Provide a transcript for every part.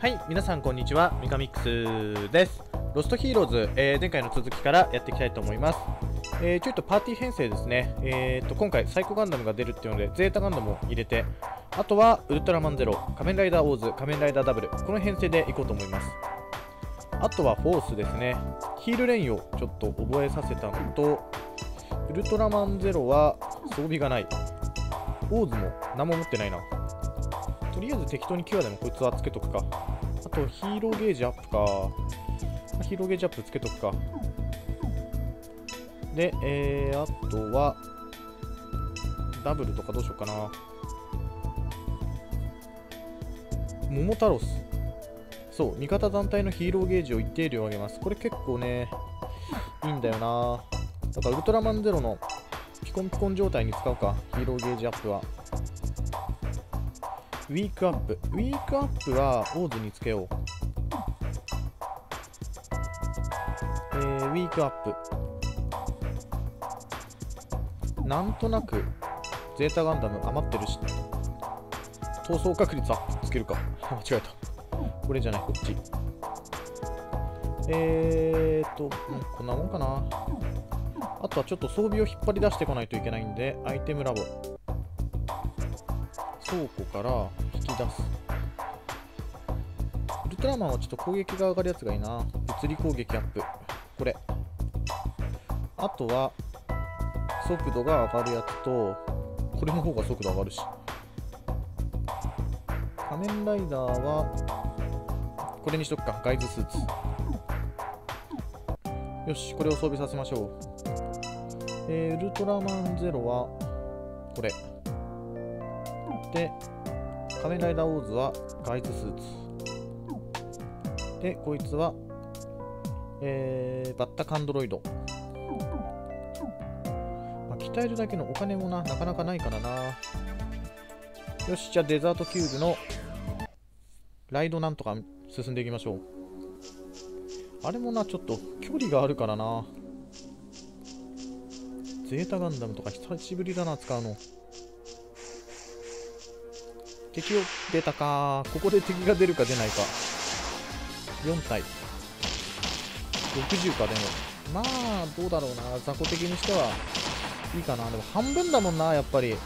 はい、皆さんこんにちは、ミカミックスです。ロストヒーローズ、えー前回の続きからやっていきたいと思います。えーちょっとパーティー編成ですね。えー、と今回、サイコガンダムが出るっていうので、ゼータガンダムを入れて、あとはウルトラマンゼロ、仮面ライダーオーズ、仮面ライダーダブル、この編成でいこうと思います。あとはフォースですね。ヒールレインをちょっと覚えさせたのと、ウルトラマンゼロは装備がない。オーズも何も持ってないな。とりあえず適当にキュアでもこいつはつけとくか。あとヒーローゲージアップか。ヒーローゲージアップつけとくか。で、えー、あとは、ダブルとかどうしようかな。桃太郎ス。そう、味方団体のヒーローゲージを一定量上げます。これ結構ね、いいんだよな。だからウルトラマンゼロのピコンピコン状態に使うか、ヒーローゲージアップは。ウィークアップ。ウィークアップはオーズにつけよう。えー、ウィークアップ。なんとなく、ゼータガンダム余ってるし、逃走確率アップつけるか。間違えた。これじゃない、こっち。えーと、こんなもんかな。あとはちょっと装備を引っ張り出してこないといけないんで、アイテムラボ。倉庫から引き出す。ウルトラマンはちょっと攻撃が上がるやつがいいな。物理攻撃アップ。これ。あとは、速度が上がるやつと、これの方が速度上がるし。仮面ライダーは、これにしとくか。ガイズスーツ。よし、これを装備させましょう。えー、ウルトラマンゼロは、これ。で、仮面ライダーオーズはガイズスーツ。で、こいつは、えー、バッタカンドロイド。まあ、鍛えるだけのお金もな、なかなかないからな。よし、じゃあデザートキューブのライドなんとか進んでいきましょう。あれもな、ちょっと距離があるからな。ゼータガンダムとか久しぶりだな、使うの。敵を出たか。ここで敵が出るか出ないか。4体。60かでも。まあどうだろうな。雑魚的にしてはいいかな。でも半分だもんなやっぱり。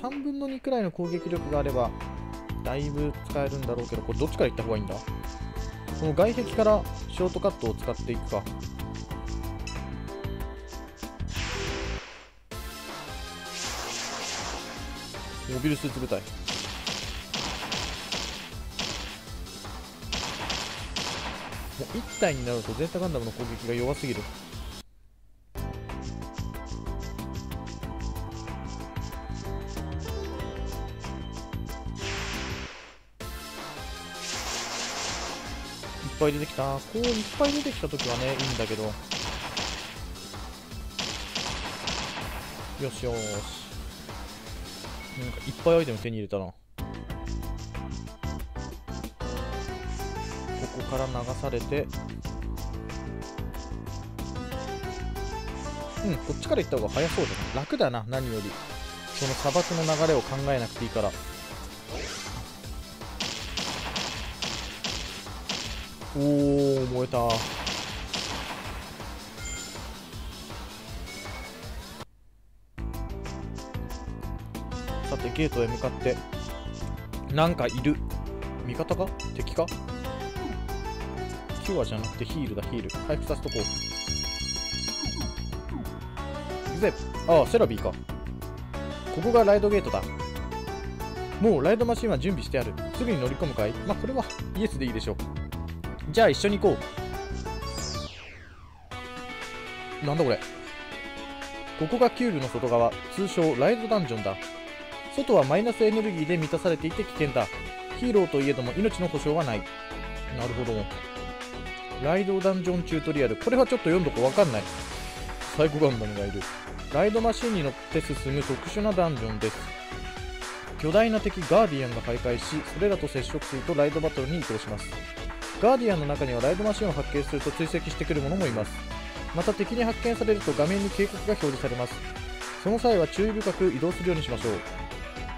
3分の2くらいの攻撃力があればだいぶ使えるんだろうけどこれどっちから行った方がいいんだ？この外壁からショートカットを使っていくかモビルスーツ部隊。もう1体になるとゼータガンダムの攻撃が弱すぎる。いっぱい出てきた。こういっぱい出てきた時はねいいんだけど。よしよし。なんかいっぱいアイテム手に入れたな。ここから流されて、うん、こっちから行った方が早そうだな。楽だな、何より。その砂漠の流れを考えなくていいから。おー、燃えた。さてゲートへ向かってなんかいる。味方か？敵か？キュアじゃなくてヒールだヒール。回復させとこう。行くぜああセラビーか。ここがライドゲートだ。もうライドマシンは準備してある。すぐに乗り込むかい？まあこれはイエスでいいでしょう。じゃあ一緒に行こう。なんだこれ？ここがキュールの外側。通称ライドダンジョンだ。外はマイナスエネルギーで満たされていて危険だ。ヒーローといえども命の保証はない。なるほど。ライドダンジョンチュートリアル。これはちょっと読んどこわかんない。サイコガンダムがいる。ライドマシンに乗って進む特殊なダンジョンです。巨大な敵ガーディアンが徘徊し、それらと接触するとライドバトルに移行します。ガーディアンの中にはライドマシンを発見すると追跡してくる者もいます。また敵に発見されると画面に警告が表示されます。その際は注意深く移動するようにしましょう。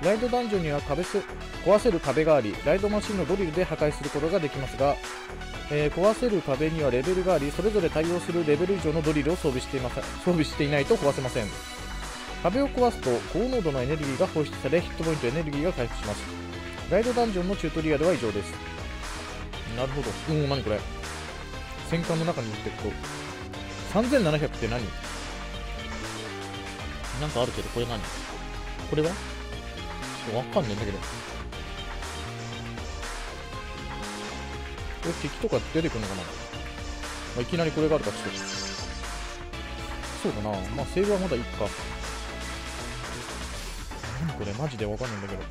ライドダンジョンには壁す壊せる壁がありライドマシンのドリルで破壊することができますが、えー壊せる壁にはレベルがありそれぞれ対応するレベル以上のドリルを装備していません。装備していないと壊せません。壁を壊すと高濃度のエネルギーが放出されヒットポイントエネルギーが回復します。ライドダンジョンのチュートリアルは以上です。なるほど。うん何これ。戦艦の中にいるってこと。3700って何？なんかあるけどこれ何？これは？わかんないんだけど。これ敵とか出てくるのかな、まあ、いきなりこれがあるかちょっと。そうだな。まあセーブはまだいいか。何これ？マジでわかんないんだけど。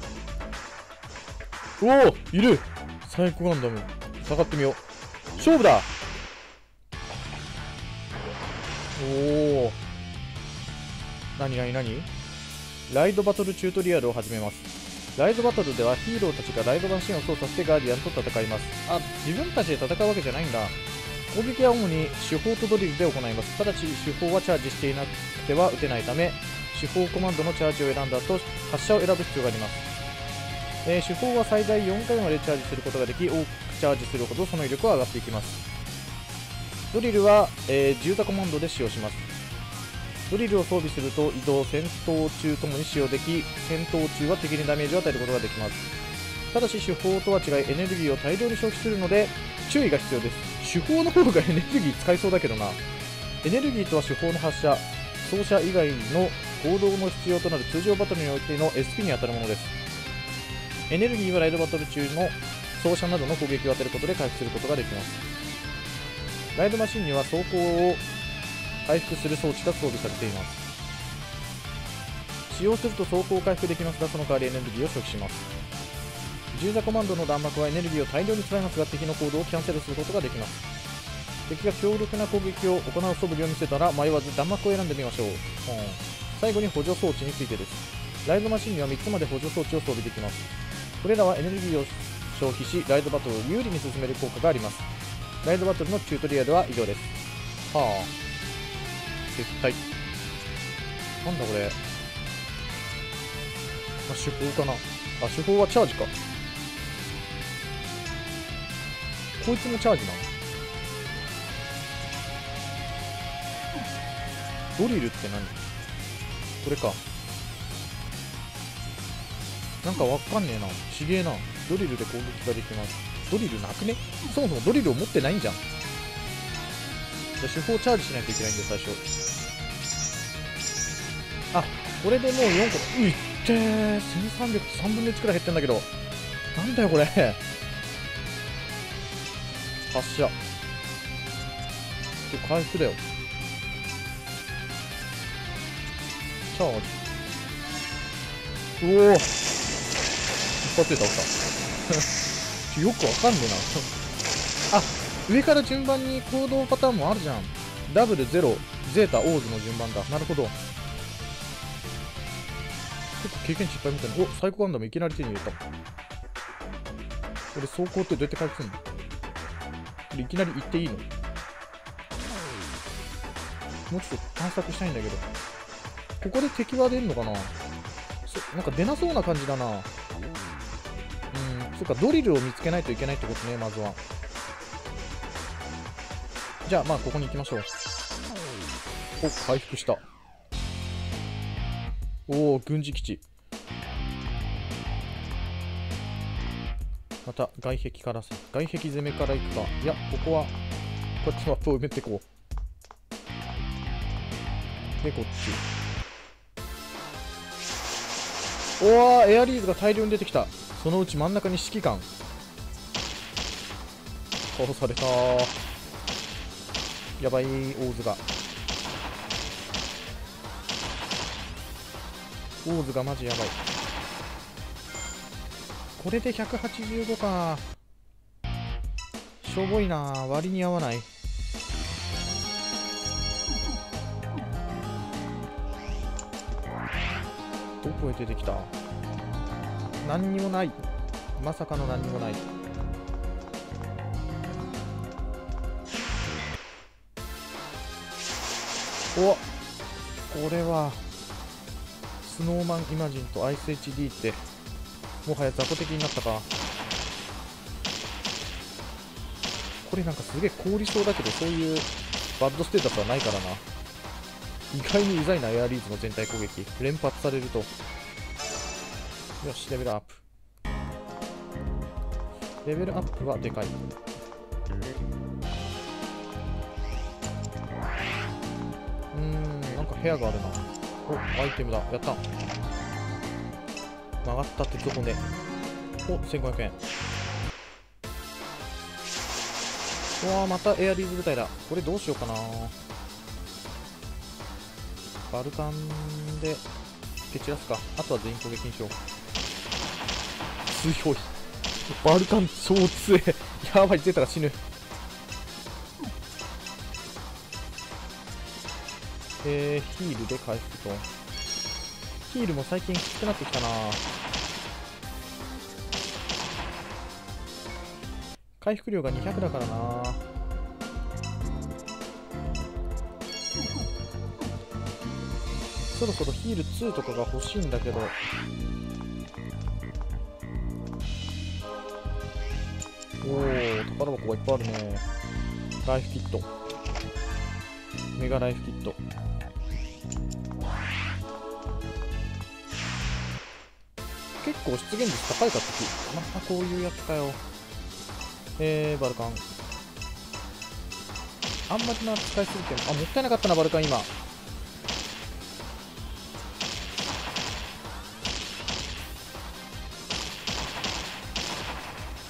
おおいる！サイコガンダム。下がってみよう。勝負だ！おお。何何何？ライドバトルチュートリアルを始めます。ライドバトルではヒーローたちがライドマシンを操作してガーディアンと戦います。あ自分たちで戦うわけじゃないんだ。攻撃は主に手法とドリルで行います。ただし手法はチャージしていなくては撃てないため手法コマンドのチャージを選んだ後発射を選ぶ必要があります、えー手法は最大4回までチャージすることができ多くチャージするほどその威力は上がっていきます。ドリルは、えー、銃座コマンドで使用します。ドリルを装備すると移動、戦闘中ともに使用でき戦闘中は敵にダメージを与えることができます。ただし手法とは違いエネルギーを大量に消費するので注意が必要です。手法の方がエネルギー使いそうだけどな。エネルギーとは手法の発射。走者以外の行動の必要となる通常バトルにおいての SP に当たるものです。エネルギーはライドバトル中の走者などの攻撃を当てることで回復することができます。ライドマシンには走行を回復する装置が装備されています。使用すると走行を回復できますがその代わりエネルギーを消費します。銃座コマンドの弾幕はエネルギーを大量に使いますが敵の行動をキャンセルすることができます。敵が強力な攻撃を行う素振りを見せたら迷わず弾幕を選んでみましょう、うん。最後に補助装置についてです。ライドマシンには3つまで補助装置を装備できます。これらはエネルギーを消費しライドバトルを有利に進める効果があります。ライドバトルのチュートリアルは以上です。はあ。絶対なんだこれ、まあ、手法かな。あ手法はチャージか。こいつもチャージなの？ドリルって何？これか。なんかわかんねえな。ちげえな。ドリルで攻撃ができます。ドリルなくね？そもそもドリルを持ってないんじゃん。じゃ手法チャージしないといけないんで最初。あこれでもう4個。ういってー1300 3分の1くらい減ってんだけど。なんだよこれ。発射。回復だよ。チャージ。うおー。一発で倒した。よくわかんねえな。あ上から順番に行動パターンもあるじゃん。ダブルゼロゼータオーズの順番だ。なるほど。結構経験値いっぱいみたいなおサイコガンダムいきなり手に入れた。これ走行ってどうやって回復するの？これいきなり行っていいの？もうちょっと探索したいんだけど。ここで敵は出るのかな？そなんか出なそうな感じだな。うんそっかドリルを見つけないといけないってことねまずは。じゃあまあここに行きましょう。お回復した。おお軍事基地。また外壁からさ。外壁攻めから行くか。いやここはこっちマップを埋めていこう。でこっち。おおエアリーズが大量に出てきた。そのうち真ん中に指揮官。殺されたやばい大津が。大津がマジやばい。これで185か。しょぼいな。割に合わない。どこへ出てきた？何にもない。まさかの何にもない。おこれは。スノーマンイマジンとアイス HD ってもはや雑魚的になったか。これなんかすげえ凍りそうだけどそういうバッドステータスはないからな。意外にうざいなエアリーズの全体攻撃連発されると。よしレベルアップ。レベルアップはでかい。うんなんか部屋があるな。おアイテムだ。やった。曲がった鉄骨お1500円。うわーまたエアリーズ部隊だ。これどうしようかな。バルカンで蹴散らすか。あとは全員攻撃にしよう。強い。バルカン超強いやばい出たら死ぬ。えー、ヒールで回復と。ヒールも最近きつくなってきたな。回復量が200だからな。そろそろヒール2とかが欲しいんだけど。おお宝箱がいっぱいあるね。ライフキット。メガライフキット。結構出現率高いかってまたこういうやつかよ。えー、バルカン。あんまりな使いすぎてあもったいなかったなバルカン今。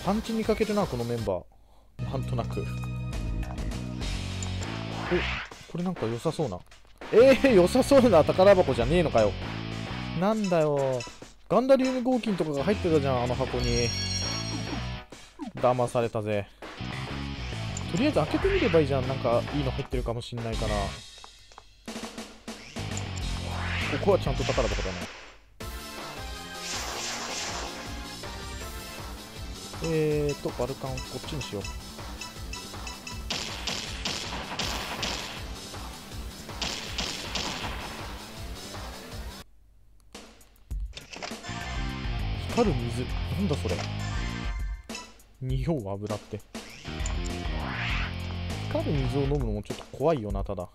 パンチにかけるなこのメンバー。なんとなく。えこれなんか良さそうな。えー、良さそうな宝箱じゃねえのかよ。なんだよ。ガンダリウム合金とかが入ってたじゃんあの箱に。騙されたぜ。とりあえず開けてみればいいじゃん。なんかいいの入ってるかもしんないから。ここはちゃんと宝箱だね。えーと、バルカンこっちにしよう。光る水。なんだそれ。匂う油って。光る水を飲むのもちょっと怖いよな、ただ。あ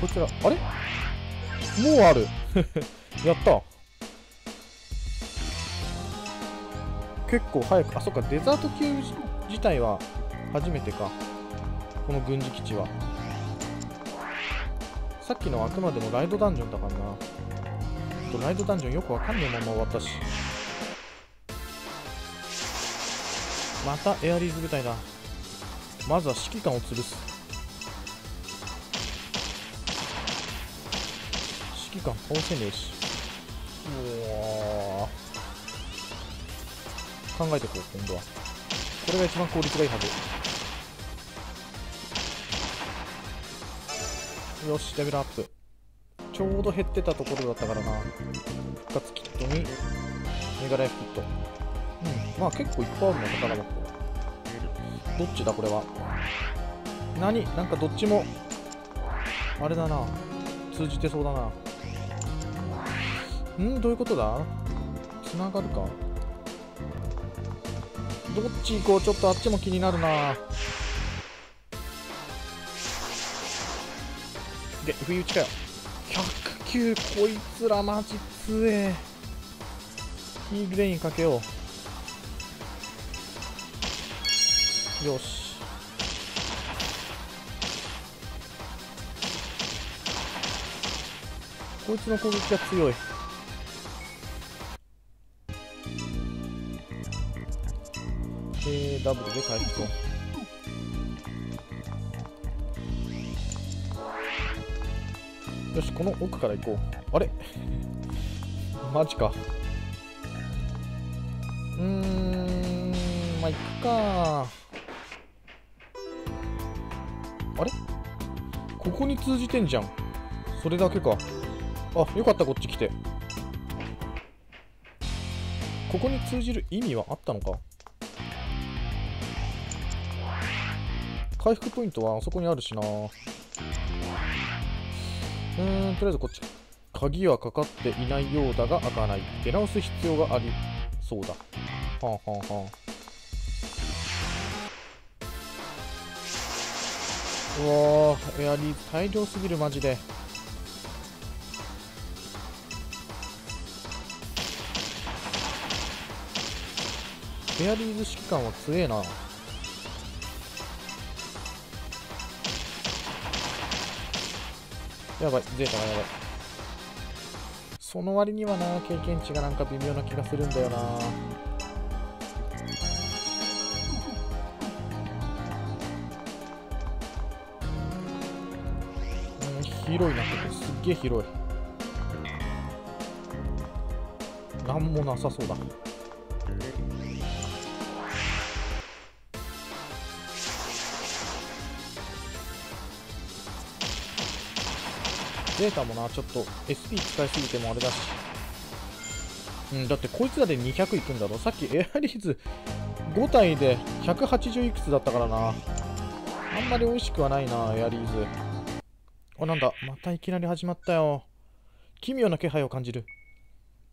こいつら、あれ？もうある やった結構早くあそっかデザート級自体は初めてかこの軍事基地はさっきのあくまでもライドダンジョンだからなライドダンジョンよくわかんねえまま終わったしまたエアリーズ部隊だ。まずは指揮官を吊るす。指揮官倒せねえし。うわ考えていこう今度は。これが一番効率がいいはず。よしレベルアップ。ちょうど減ってたところだったからな。復活キットにメガライフキット。うん。まあ結構いっぱいあるね宝箱。どっちだこれは。何？なんかどっちもあれだな。通じてそうだな。ん？どういうことだ？つながるか。どっち行こう？ちょっとあっちも気になるな。で不意打ちかよ109こいつらマジ強え。ヒーグレインかけよう。よし。こいつの攻撃が強い。ダブルで回復よしこの奥から行こう。あれ？マジか。うーんまあ行くか。ここに通じてんじゃん。それだけか。あよかったこっち来て。ここに通じる意味はあったのか。回復ポイントはあそこにあるしな。うんとりあえずこっち。鍵はかかっていないようだが開かない。出直す必要がありそうだ。はあはあはあ。うわーエアリーズ大量すぎるマジで。エアリーズ指揮官は強えな。やばいゼータがやばい。その割にはな経験値がなんか微妙な気がするんだよな。広いなここすっげえ広いなんもなさそうだデータもな、ちょっと SP 使いすぎてもあれだし。うん、だってこいつらで200いくんだろ？さっきエアリーズ5体で180いくつだったからな。あんまり美味しくはないな、エアリーズ。あ、なんだ。またいきなり始まったよ。奇妙な気配を感じる。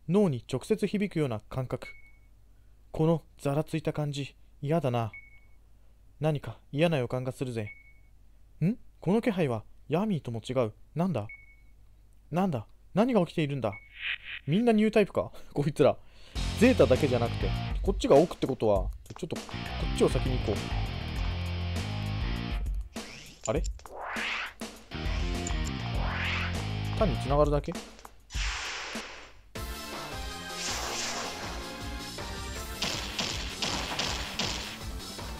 脳に直接響くような感覚。このざらついた感じ、嫌だな。何か嫌な予感がするぜ。ん？この気配はヤミーとも違う。なんだ？なんだ？何が起きているんだ？みんなニュータイプか？こいつら。ゼータだけじゃなくて、こっちが奥ってことは、ちょっとこっちを先に行こう。あれ？単に繋がるだけ？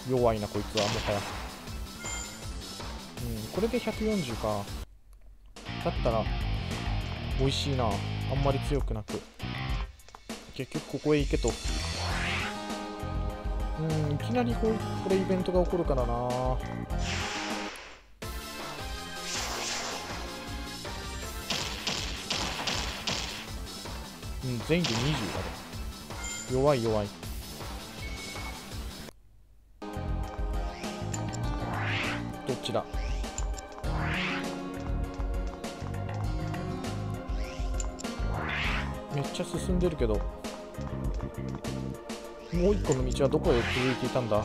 弱いな、こいつは、もはや。うん、これで140か。だったら、美味しいな。あんまり強くなく。結局ここへ行けと。うんいきなりここれイベントが起こるからな。全員で20だね弱い弱い。どっちだ？めっちゃ進んでるけど。もう一個の道はどこへ続いていたんだ？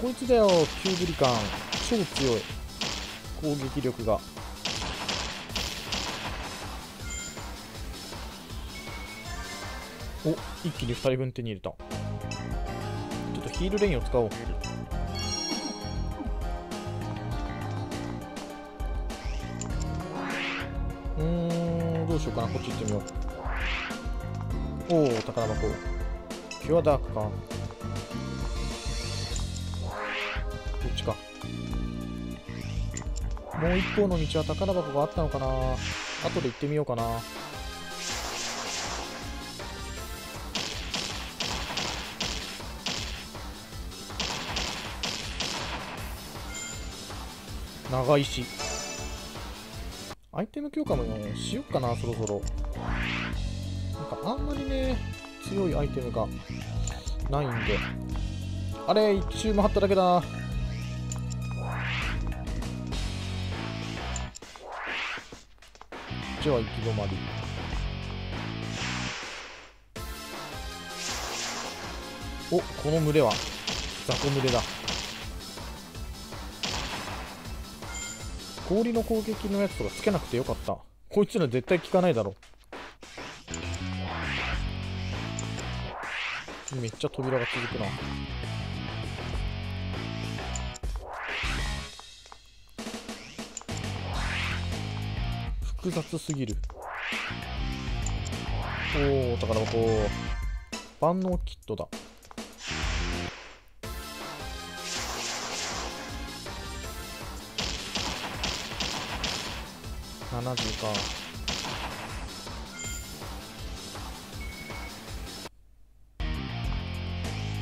こいつだよキューブリカン。超強い。攻撃力が。お一気に2人分手に入れた。ちょっとヒールレインを使おう。うんどうしようかな。こっち行ってみよう。おお宝箱。キュアダークか。どっちか。もう一方の道は宝箱があったのかな。後で行ってみようかな。長石アイテム強化もね、しよっかな、そろそろ。なんかあんまりね、強いアイテムがないんで。あれ、一周回っただけだじゃあ行き止まり。お、この群れは雑魚群れだ。氷の攻撃のやつとかつけなくてよかった。こいつら絶対効かないだろ。めっちゃ扉が続くな。複雑すぎる。おお宝箱。万能キットだ。70か。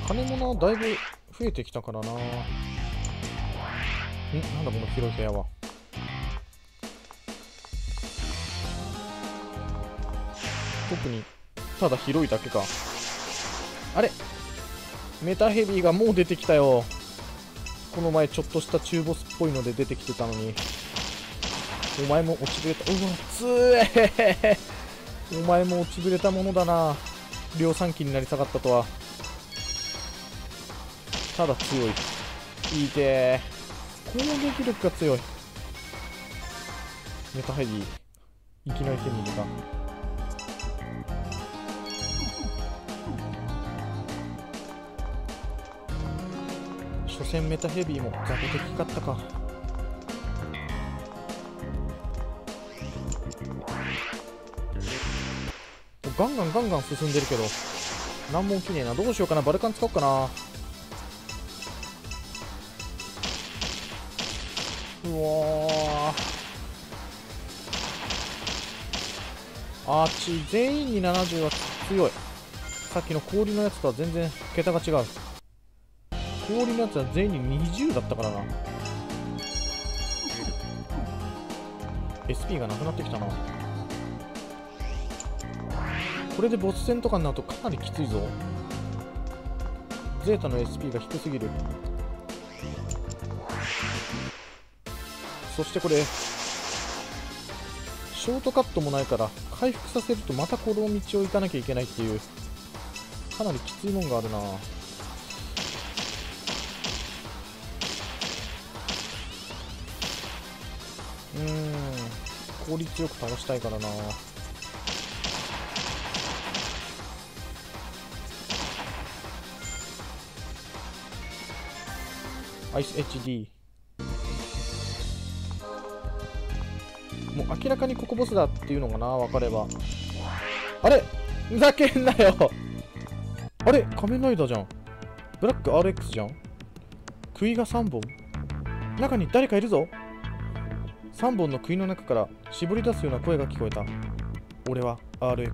金物だいぶ増えてきたからな。んなんだこの広い部屋は。特にただ広いだけか。あれ？メタヘビーがもう出てきたよ。この前ちょっとした中ボスっぽいので出てきてたのに。お前も落ちぶれた。うわつえお前も落ちぶれたものだな。量産機になり下がったとは。ただ強い。いいて攻撃力が強い。メタヘビーいきなり手に入れた所詮メタヘビーも雑魚的かったか。ガンガンガンガン進んでるけど。何も起きねえな。どうしようかな。バルカン使おうかな。うわアーチ全員に70は強い。さっきの氷のやつとは全然桁が違う。氷のやつは全員に20だったからな。SP がなくなってきたな。これでボス戦とかになるとかなりきついぞ。ゼータの SP が低すぎる。そしてこれショートカットもないから回復させるとまたこの道を行かなきゃいけないっていうかなりきついもんがあるな。うん効率よく倒したいからな。アイス HD もう明らかにここボスだっていうのがな分かれば。あれ？ふざけんなよ。あれ？仮面ライダーじゃん。ブラック RX じゃん。杭が3本。中に誰かいるぞ。3本の杭の中から絞り出すような声が聞こえた。俺は RX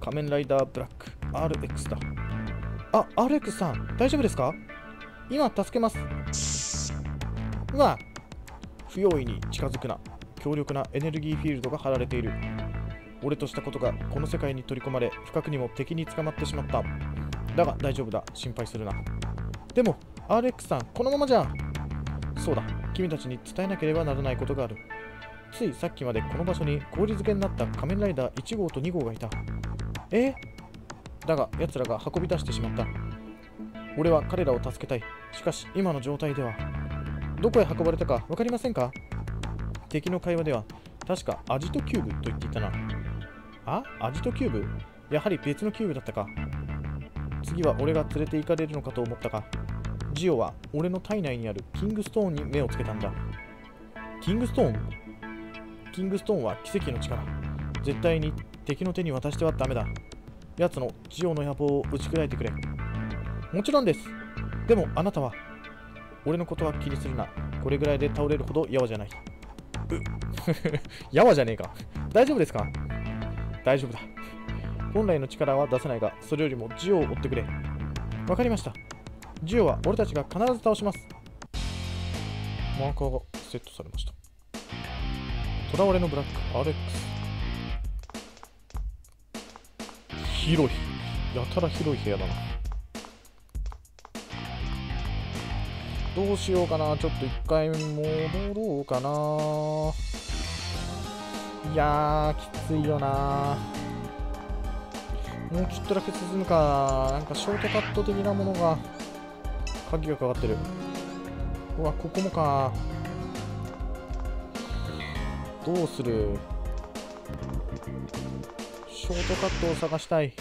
仮面ライダーブラック RX だ。あ RX さん大丈夫ですか？今助けます。うわ不用意に近づくな強力なエネルギーフィールドが張られている。俺としたことがこの世界に取り込まれ不覚にも敵に捕まってしまった。だが大丈夫だ心配するな。でも RX さんこのままじゃそうだ君たちに伝えなければならないことがある。ついさっきまでこの場所に氷漬けになった仮面ライダー1号と2号がいた。え？だが奴らが運び出してしまった。俺は彼らを助けたい。しかし今の状態ではどこへ運ばれたか分かりませんか？敵の会話では確かアジトキューブと言っていたな。あ？アジトキューブ？やはり別のキューブだったか。次は俺が連れて行かれるのかと思ったがジオは俺の体内にあるキングストーンに目をつけたんだ。キングストーン？キングストーンは奇跡の力。絶対に敵の手に渡してはダメだ。奴のジオの野望を打ち砕いてくれ。もちろんです。でもあなたは俺のことは気にするな。これぐらいで倒れるほどやわじゃない。う やわじゃねえか。大丈夫ですか？大丈夫だ。本来の力は出せないがそれよりもジオを追ってくれ。わかりました。ジオは俺たちが必ず倒します。マーカーがセットされました。囚われのブラック RX 広い。やたら広い部屋だな。どうしようかな。ちょっと一回戻ろうかな。いやーきついよな。もうちょっとだけ進むか。なんかショートカット的なものが鍵がかかってる。うわここもか。どうする？ショートカットを探したい。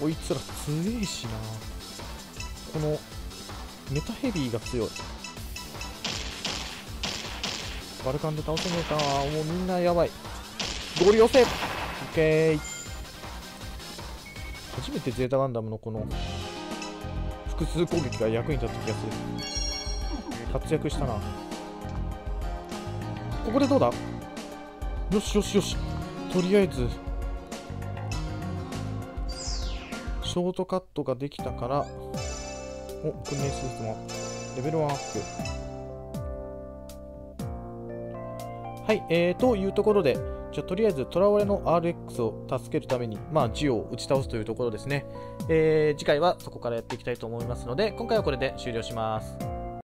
こいつら強えしな。このメタヘビーが強い。バルカンで倒せねえか。もうみんなやばい。ゴリ寄せ。オッケー。初めてゼータガンダムのこの複数攻撃が役に立った気がする。活躍したな。ここでどうだ？よしよしよし。とりあえずショートカットができたからお、訓練システムレベル1アップ。はい、えー、というところで、じゃとりあえず、トラオレの RX を助けるために、まあ、ジオを打ち倒すというところですね。えー、次回はそこからやっていきたいと思いますので、今回はこれで終了します。